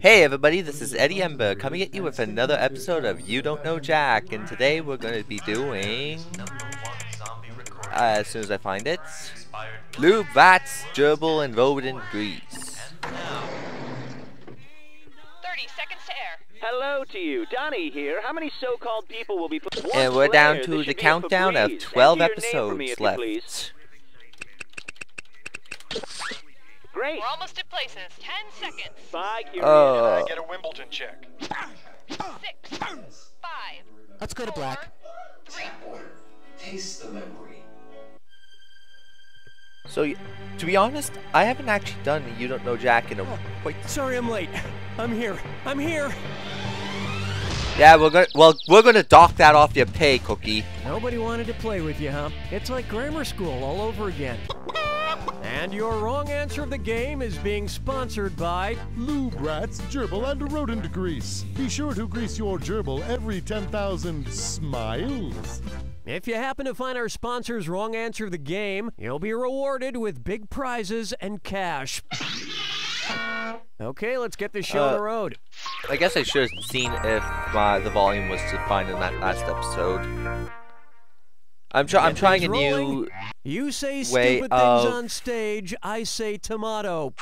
Hey everybody, this is Eddie Ember coming at you with another episode of You Don't Know Jack, and today we're going to be doing, uh, as soon as I find it, Lube, Ratz, Gerbil, and Rodent Grease. 30 seconds to air. Hello to you, Donnie here. How many so-called people will be put? And we're down to the countdown of 12 episodes left. Great. We're almost at places. 10 seconds. Bye, Curie. Oh, Get a Wimbledon check. Six, five, Let's go to black. three. Taste the memory. so to be honest, I haven't actually done You Don't Know Jack in a oh, quite. Sorry I'm late. I'm here. I'm here. Yeah, we're gonna. Well, we're gonna dock that off your pay, Cookie. Nobody wanted to play with you, huh? It's like grammar school all over again. And your wrong answer of the game is being sponsored by Lube Ratz, gerbil, and rodent grease. Be sure to grease your gerbil every 10,000 smiles. If you happen to find our sponsor's wrong answer of the game, you'll be rewarded with big prizes and cash. Okay, let's get this show on Uh, the road. I guess I should have seen if uh, the volume was defined in that last episode. I'm try I'm trying a rolling. new. You say way stupid of- things on stage, I say tomato.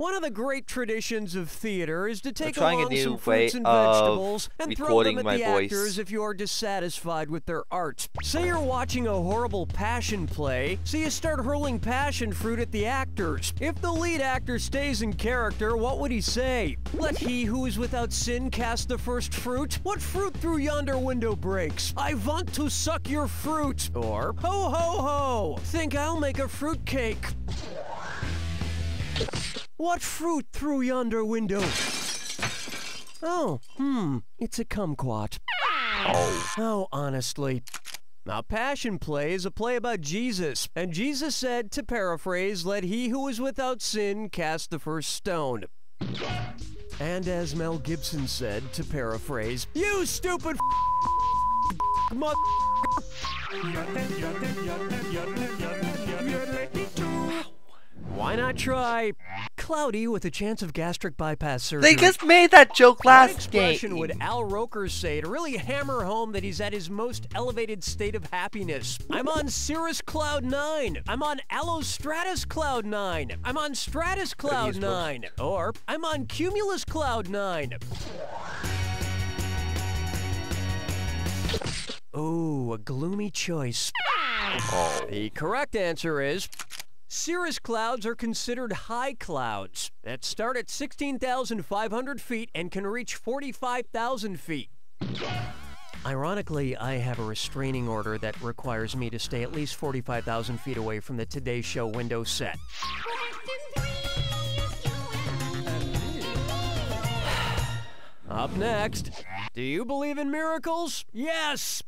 One of the great traditions of theater is to take along some fruits and vegetables and throw them at the voice. actors if you are dissatisfied with their art. Say you're watching a horrible passion play, so you start hurling passion fruit at the actors. If the lead actor stays in character, what would he say? Let he who is without sin cast the first fruit? What fruit through yonder window breaks? I want to suck your fruit. Or, ho ho ho, think I'll make a fruit cake. What fruit through yonder window? Oh, hmm, it's a kumquat. Oh, Oh, honestly. Now, Passion Play is a play about Jesus, and Jesus said, to paraphrase, let he who is without sin cast the first stone. And as Mel Gibson said, to paraphrase, you stupid mother. Why not try cloudy with a chance of gastric bypass surgery? they just made that joke last What last expression game. would Al Roker say to really hammer home that he's at his most elevated state of happiness? I'm on Cirrus Cloud 9. I'm on Altostratus Cloud 9. I'm on Stratus Cloud used 9. Or I'm on Cumulus Cloud 9. Ooh, a gloomy choice. Oh. The correct answer is cirrus clouds are considered high clouds that start at 16,500 feet and can reach 45,000 feet. Ironically, I have a restraining order that requires me to stay at least 45,000 feet away from the Today Show window set. Up next, do you believe in miracles? Yes!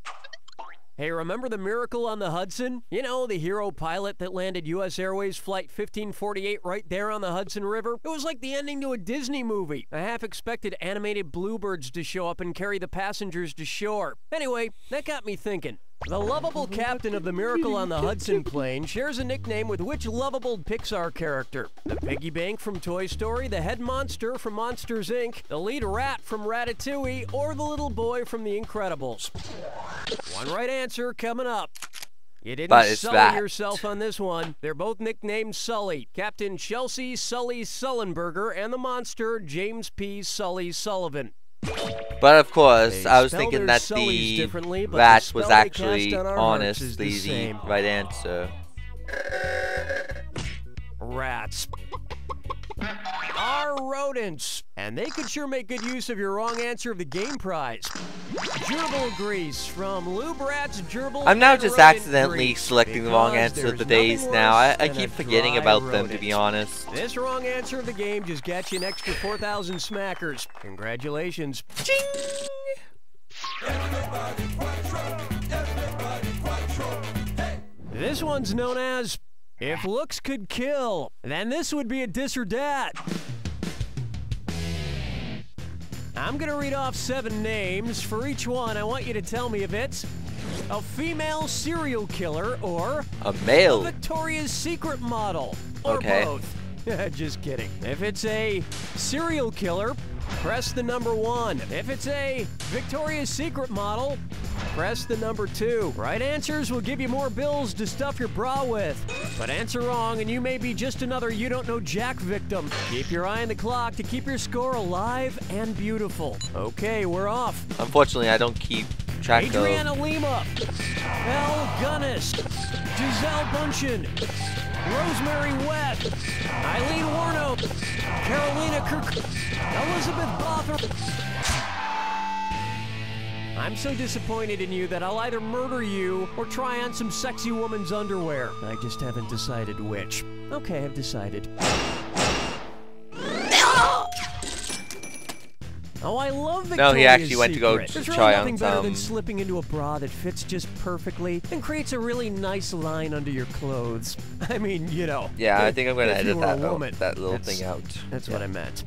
Hey, remember the miracle on the Hudson? You know, the hero pilot that landed U.S. Airways Flight 1548 right there on the Hudson River? It was like the ending to a Disney movie. I half expected animated bluebirds to show up and carry the passengers to shore. Anyway, that got me thinking. The lovable captain of the Miracle on the Hudson plane shares a nickname with which lovable Pixar character? The piggy bank from Toy Story, the head monster from Monsters Inc., the lead rat from Ratatouille, or the little boy from The Incredibles? One right answer coming up. You didn't But it's sully that. yourself on this one. They're both nicknamed Sully. Captain Chesley Sully Sullenberger and the monster James P. Sully Sullivan. But of course, They I was thinking that the the rat spell was actually cast on our the honestly the same. right answer. Rats are rodents, and they could sure make good use of your wrong answer of the game prize. Gerbil grease from Ratz Gerbil. I'm now just accidentally grease, selecting the wrong answer of the days now. I, I keep forgetting about them, to be honest. This wrong answer of the game just got you an extra 4,000 smackers. Congratulations. This one's known as If Looks Could Kill, then this would be a dis or dat. I'm gonna read off seven names. For each one, I want you to tell me if it's a female serial killer or A a male. Victoria's Secret model, or Okay. both. Just kidding. If it's a serial killer, press the number one. If it's a Victoria's Secret model, press the number two. Right answers will give you more bills to stuff your bra with. But answer wrong, and you may be just another You Don't Know Jack victim. Keep your eye on the clock to keep your score alive and beautiful. Okay, we're off. Unfortunately, I don't keep track Adriana of. Lima, Elle Gunnis, Gisele Bundchen, Rosemary Webb, Aileen Wuornos, Carolina Kirk, Elizabeth Bathory. I'm so disappointed in you that I'll either murder you or try on some sexy woman's underwear. I just haven't decided which. Okay, I've decided. Oh, I love Victoria's No, he actually went to go Secret. to There's try really on nothing better than slipping into a bra that fits just perfectly and creates a really nice line under your clothes. I mean, you know. Yeah, I think I'm gonna if edit were a that out, that little That's- thing out. That's what I meant.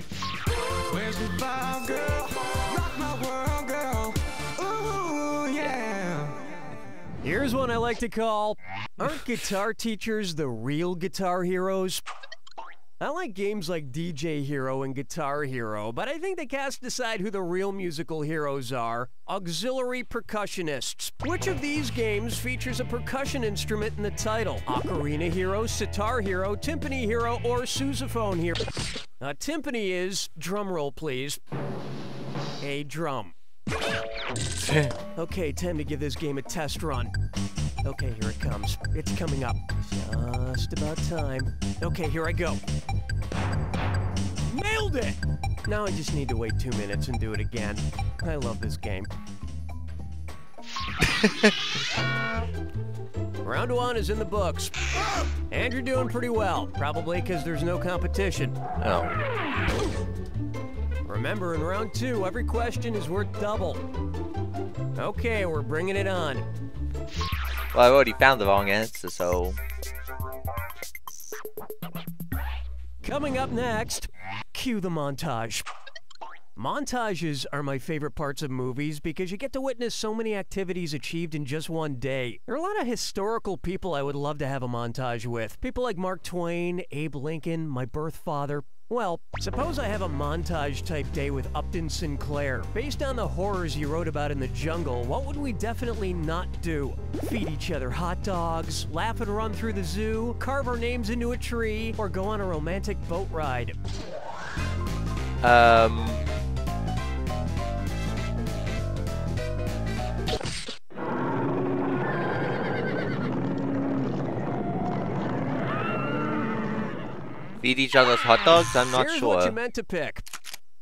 Here's one I like to call Aren't guitar teachers the real guitar heroes? I like games like DJ Hero and Guitar Hero, but I think the cast decide who the real musical heroes are auxiliary percussionists. Which of these games features a percussion instrument in the title? Ocarina Hero, Sitar Hero, Timpani Hero, or Sousaphone Hero? A timpani is, drumroll please, a drum. Okay, time to give this game a test run. Okay, here it comes. It's coming up. Just about time. Okay, here I go. Nailed it! Now I just need to wait two minutes and do it again. I love this game. Round one is in the books. And you're doing pretty well, probably because there's no competition. Oh. Remember, in round two, every question is worth double. Okay, we're bringing it on. Well, I've already found the wrong answer, so. Coming up next, cue the montage. Montages are my favorite parts of movies because you get to witness so many activities achieved in just one day. There are a lot of historical people I would love to have a montage with. People like Mark Twain, Abe Lincoln, my birth father. Well, suppose I have a montage type day with Upton Sinclair. Based on the horrors you wrote about in the jungle, what would we definitely not do? Feed each other hot dogs, laugh and run through the zoo, carve our names into a tree, or go on a romantic boat ride. Um. Feed each other's hot dogs? I'm not Here's sure. what you meant to pick.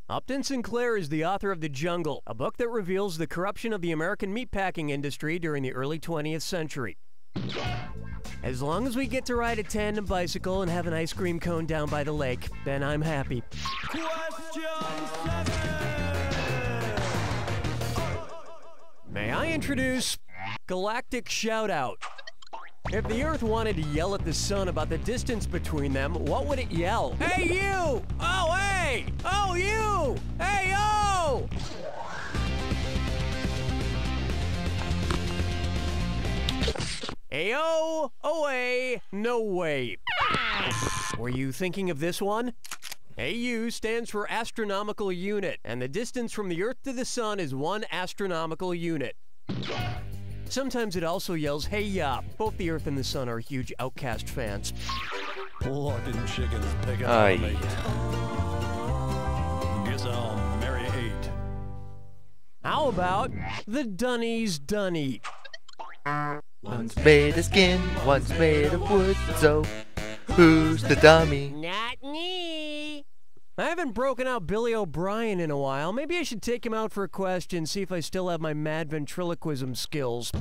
Upton Sinclair is the author of The Jungle, a book that reveals the corruption of the American meatpacking industry during the early 20th century. As long as we get to ride a tandem bicycle and have an ice cream cone down by the lake, then I'm happy. May I introduce Galactic Shoutout? If the Earth wanted to yell at the Sun about the distance between them, what would it yell? Hey, you! Oh, hey! Oh, you! Hey, yo! Ayo, away, no way. Were you thinking of this one? AU stands for astronomical unit, and the distance from the Earth to the Sun is one astronomical unit. Sometimes it also yells, hey ya. Both the Earth and the Sun are huge OutKast fans. Plucking chickens, picking Aye. on meat. Guess I'll marry eight. How about the Dunnies Dunny? One's made of skin, one's made of wood, so who's the dummy? Not me. I haven't broken out Billy O'Brien in a while. Maybe I should take him out for a question, see if I still have my mad ventriloquism skills.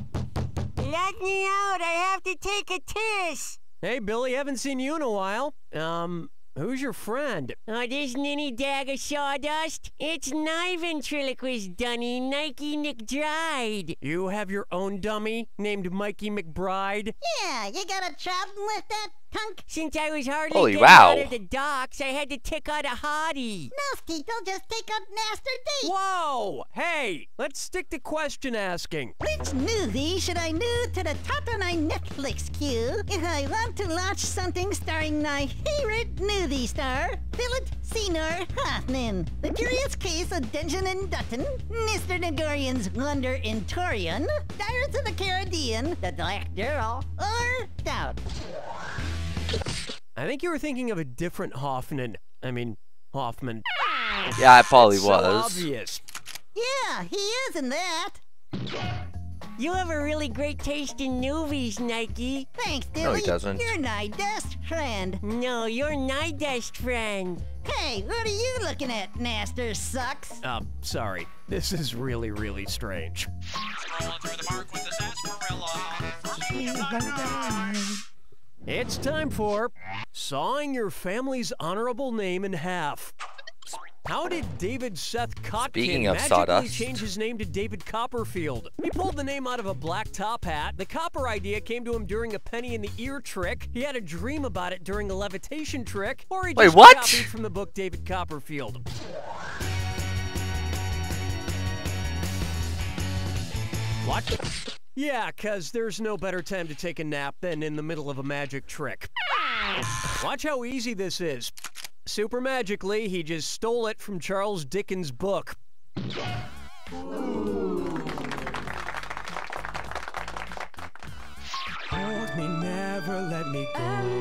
Let me out. I have to take a tiss. Hey, Billy, haven't seen you in a while. Um, who's your friend? Oh, this ninny dag of sawdust? It's my ventriloquist dunny, Nike McDride. You have your own dummy named Mikey McBride? Yeah, you got a job with that? Tunk. Since I was hardly Holy getting wow. out of the docks, I had to tick out a hottie. Nasty, they'll just take up Master D. Whoa! Hey, let's stick to question asking. Which movie should I move to the top of my Netflix queue if I want to watch something starring my favorite movie star, Philip Seymour Hoffman? The Curious Case of Dungeon and Dutton, Mr. Nagorian's Wonder in Torian, Pirates of the Caribbean, The Black Girl, or Doubt. I think you were thinking of a different Hoffman. I mean, Hoffman. Yeah, I probably so was. obvious. Yeah, he is in that. You have a really great taste in movies, Nike. Thanks, Dilly. No, he doesn't. You're my best friend. No, you're my best friend. Hey, what are you looking at, Master Sucks? Uh, sorry. This is really, really strange. It's time for sawing your family's honorable name in half. How did David Seth Kotkin magically sawdust. change his name to David Copperfield? He pulled the name out of a black top hat. The copper idea came to him during a penny in the ear trick. He had a dream about it during a levitation trick, or he Wait, just what? copied from the book David Copperfield. What? Yeah, cause there's no better time to take a nap than in the middle of a magic trick. Watch how easy this is. Super magically, he just stole it from Charles Dickens' book. Hold me, never let me go.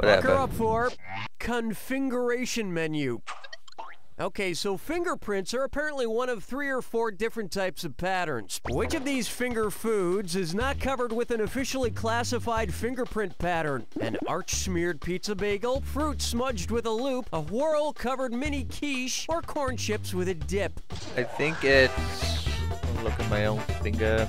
Bucker Whatever. up for configuration menu. Okay, so fingerprints are apparently one of three or four different types of patterns. Which of these finger foods is not covered with an officially classified fingerprint pattern? An arch-smeared pizza bagel, fruit smudged with a loop, a whirl-covered mini quiche, or corn chips with a dip? I think it's. Look at my own finger.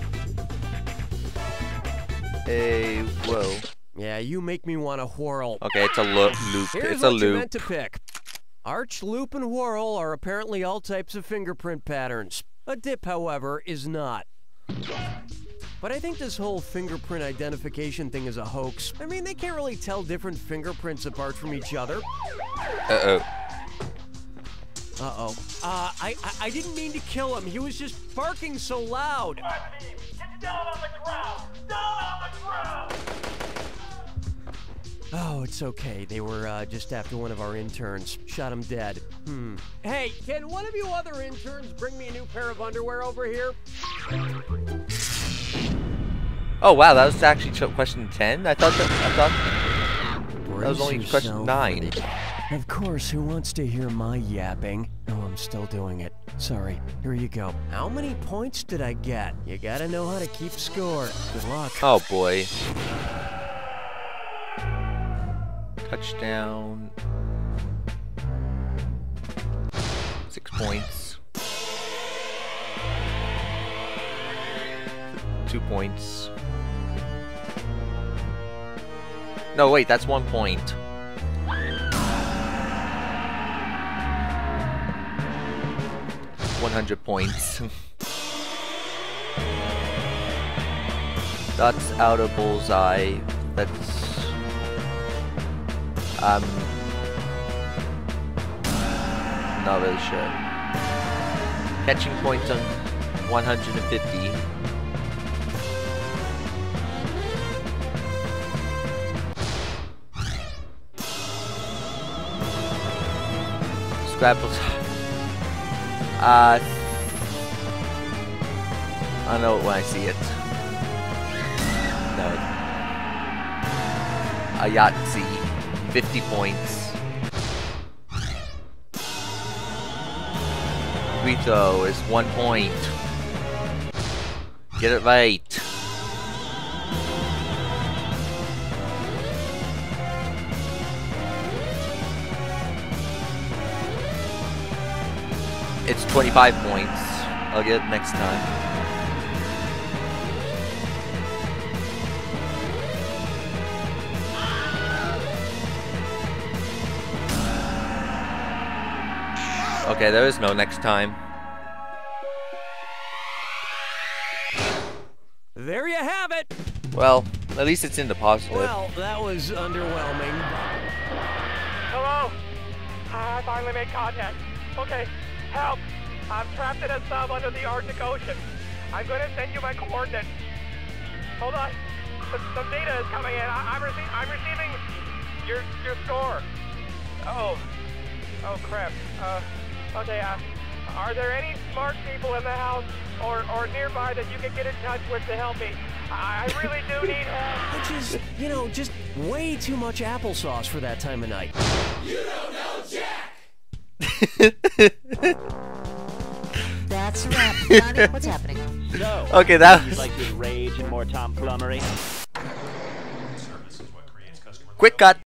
A whoa. Yeah, you make me want to whirl. Okay, it's a loop. Loop. Here's it's a you meant loop. to pick. Arch, loop, and whorl are apparently all types of fingerprint patterns. A dip, however, is not. But I think this whole fingerprint identification thing is a hoax. I mean, they can't really tell different fingerprints apart from each other. Uh oh. Uh-oh. Uh, I, I I didn't mean to kill him. He was just barking so loud. Oh, it's okay. They were uh, just after one of our interns. Shot him dead. Hmm. Hey, can one of you other interns bring me a new pair of underwear over here? Oh wow, that was actually question ten. I thought that. I thought that was only question nine. Of course, who wants to hear my yapping? Oh, I'm still doing it. Sorry. Here you go. How many points did I get? You gotta know how to keep score. Good luck. Oh boy. Touchdown. Six points. Two points. No, wait, that's one point. One hundred points. That's out of bullseye. That's um not really sure. Catching points on 150. Scrabble. Uh, I know when I see it. No. A Yahtzee. 50 points. Rito is one point. Get it right. It's 25 points. I'll get it next time. Okay, there is no next time. There you have it! Well, at least it's in the positive. Well, that was underwhelming. Hello? I finally made contact. Okay, help. I'm trapped in a sub under the Arctic Ocean. I'm going to send you my coordinates. Hold on. Some, some data is coming in. I, I'm, rece- I'm receiving your your score. Oh. Oh, crap. Uh, okay, uh, are there any smart people in the house or, or nearby that you can get in touch with to help me? I, I really do need help. Which is, you know, just way too much applesauce for that time of night. You don't know Jack! That's a wrap. Donnie, what's happening? So, Okay, that you'd was- like to rage and more tomfoolery? Quick cut.